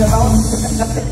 Okay.